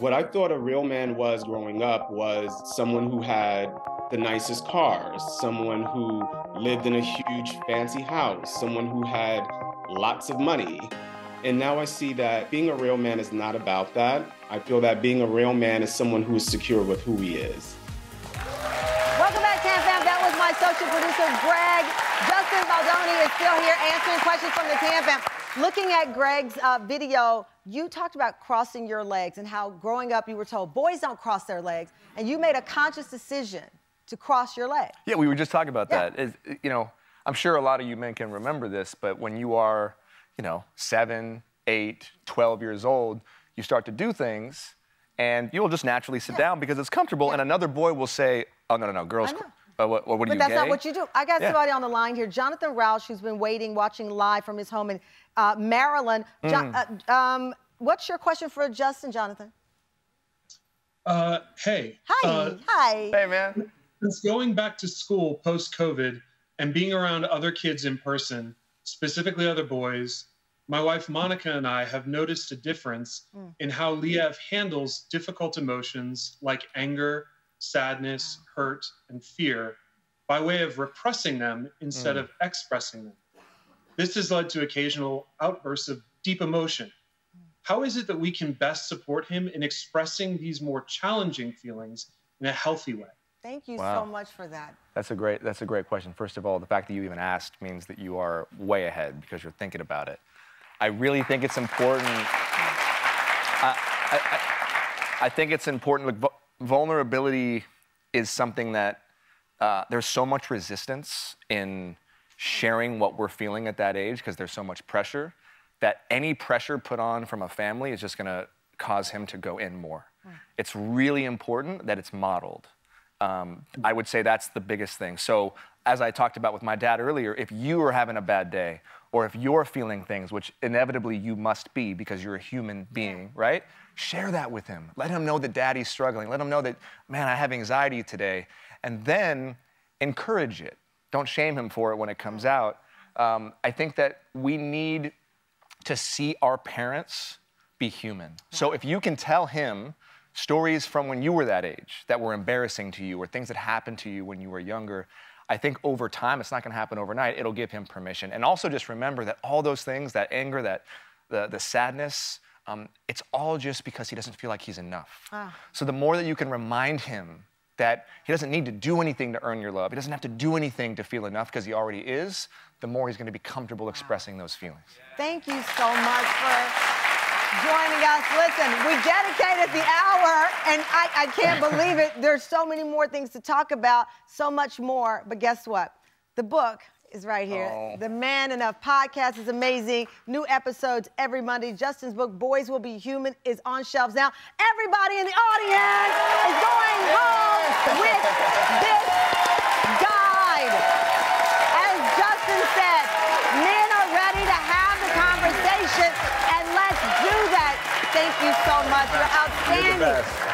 What I thought a real man was growing up was someone who had the nicest cars, someone who lived in a huge fancy house, someone who had lots of money. And now I see that being a real man is not about that. I feel that being a real man is someone who is secure with who he is. Welcome back, Tam Fam. That was my social producer, Greg. Justin Baldoni is still here answering questions from the Tam Fam. Looking at Greg's uh, video, you talked about crossing your legs and how growing up you were told boys don't cross their legs, and you made a conscious decision to cross your leg. Yeah, we were just talking about Yeah. that. Is- you know, I'm sure a lot of you men can remember this, but when you are, you know, seven, eight, 12 years old, you start to do things, and you'll just naturally sit down because it's comfortable, and another boy will say, "Oh no, no, no, girls." I know. Uh, what, what, what But you that's not what you do. I got Yeah. somebody on the line here, Jonathan Roush, who's been waiting, watching live from his home in uh, Maryland. Jo- Mm. uh, um, what's your question for Justin, Jonathan? Uh, hey. Hi, Uh, hi. Hey, man. since going back to school post COVID and being around other kids in person, specifically other boys, my wife Monica and I have noticed a difference in how Liev handles difficult emotions like anger, sadness, hurt, and fear by way of repressing them instead mm. of expressing them. This has led to occasional outbursts of deep emotion. How is it that we can best support him in expressing these more challenging feelings in a healthy way? Thank you Wow. so much for that. That's a great. That's a great question. First of all, the fact that you even asked means that you are way ahead because you're thinking about it. I really think it's important. I, I, I, I think it's important. Look, vul- vulnerability is something that uh, there's so much resistance in sharing what we're feeling at that age because there's so much pressure that any pressure put on from a family is just going to cause him to go in more. It's really important that it's modeled. Um, I would say that's the biggest thing. So, as I talked about with my dad earlier, if you are having a bad day, or if you're feeling things, which inevitably you must be because you're a human being, right? Share that with him. Let him know that daddy's struggling. Let him know that, man, I have anxiety today. And then encourage it. Don't shame him for it when it comes out. Um, I think that we need to see our parents be human. So if you can tell him stories from when you were that age that were embarrassing to you or things that happened to you when you were younger, I think over time, it's not gonna happen overnight, it'll give him permission. And also just remember that all those things, that anger, that the, the sadness, um, it's all just because he doesn't feel like he's enough. So the more that you can remind him that he doesn't need to do anything to earn your love, he doesn't have to do anything to feel enough because he already is, the more he's gonna be comfortable expressing those feelings. Thank you so much for joining us. Listen, we dedicated the hour, and I, I can't believe it. There's so many more things to talk about, so much more. But guess what? The book is right here. Oh. The Man Enough podcast is amazing. New episodes every Monday. Justin's book, Boys Will Be Human, is on shelves now. Everybody in the audience is going home with this and